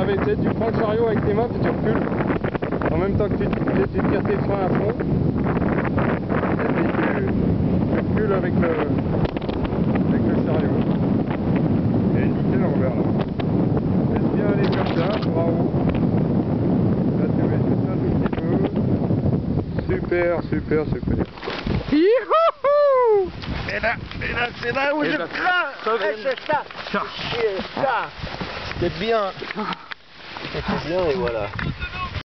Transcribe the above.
avec, tu sais, tu prends le chariot avec tes mains puis tu recules. En même temps que tu, tu, tu tires tes freins à fond. Et puis tu, tu recules avec le, avec le chariot. Et nickel Robert là. Laisse bien aller comme ça, bravo. Là tu mets juste un tout petit peu. Super, super, super. Youhou Et là, et là, c'est là où Et je crains C'est ça Ça. C'est ça C'est bien. C'est bien et voilà